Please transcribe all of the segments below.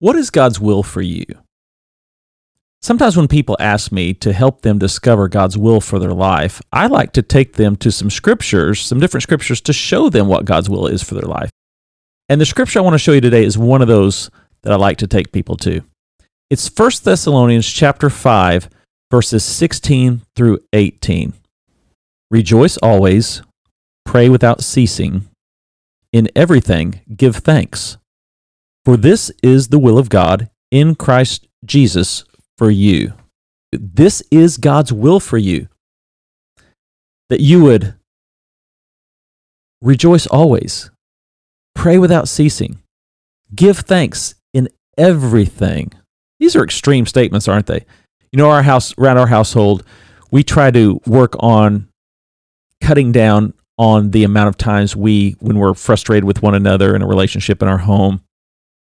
What is God's will for you? Sometimes when people ask me to help them discover God's will for their life, I like to take them to some scriptures, some different scriptures to show them what God's will is for their life. And the scripture I want to show you today is one of those that I like to take people to. It's 1 Thessalonians chapter 5 verses 16 through 18. Rejoice always, pray without ceasing, in everything give thanks. For this is the will of God in Christ Jesus for you. This is God's will for you. That you would rejoice always, pray without ceasing, give thanks in everything. These are extreme statements, aren't they? You know, our house, around our household, we try to work on cutting down on the amount of times we, when we're frustrated with one another in a relationship in our home,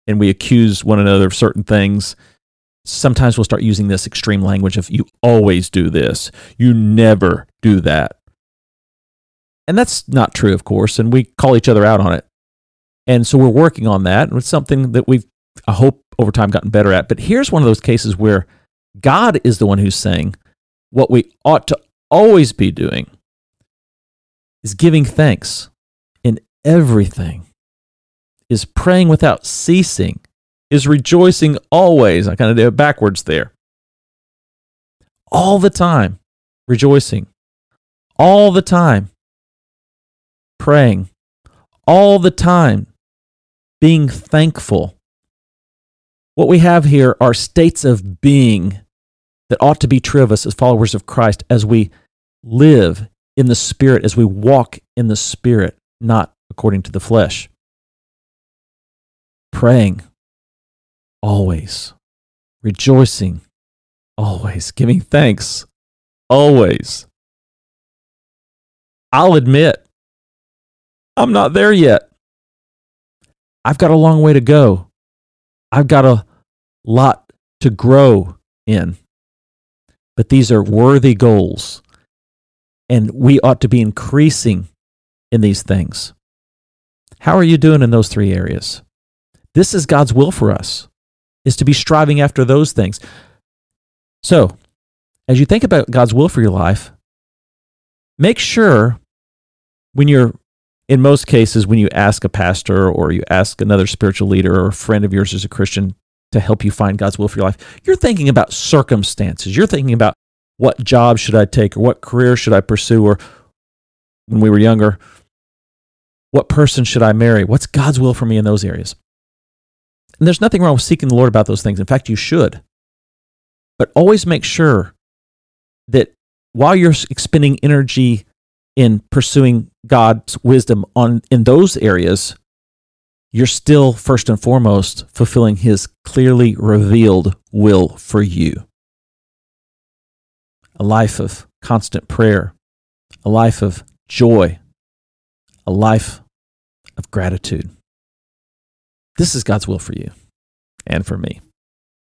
and we accuse one another of certain things, sometimes we'll start using this extreme language of you always do this, you never do that. And that's not true, of course, and we call each other out on it. And so we're working on that, and it's something that we've, I hope, over time gotten better at. But here's one of those cases where God is the one who's saying what we ought to always be doing is giving thanks in everything, is praying without ceasing, is rejoicing always. I kind of did it backwards there. All the time, rejoicing. All the time, praying. All the time, being thankful. What we have here are states of being that ought to be true of us as followers of Christ as we live in the Spirit, as we walk in the Spirit, not according to the flesh. Praying always, rejoicing always, giving thanks always. I'll admit, I'm not there yet. I've got a long way to go. I've got a lot to grow in. But these are worthy goals. And we ought to be increasing in these things. How are you doing in those three areas? This is God's will for us is to be striving after those things. So, as you think about God's will for your life, make sure when you're, in most cases, when you ask a pastor or you ask another spiritual leader or a friend of yours as a Christian to help you find God's will for your life, you're thinking about circumstances. You're thinking about what job should I take or what career should I pursue or when we were younger, what person should I marry? What's God's will for me in those areas? And there's nothing wrong with seeking the Lord about those things. In fact, you should. But always make sure that while you're expending energy in pursuing God's wisdom on in those areas, you're still first and foremost fulfilling his clearly revealed will for you. A life of constant prayer, a life of joy, a life of gratitude. This is God's will for you and for me.